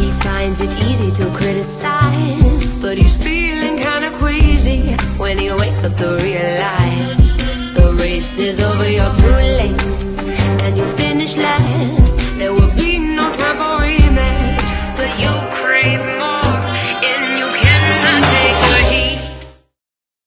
He finds it easy to criticize, but he's feeling kinda queasy when he wakes up to realize the race is over, you're too late, and you finish last.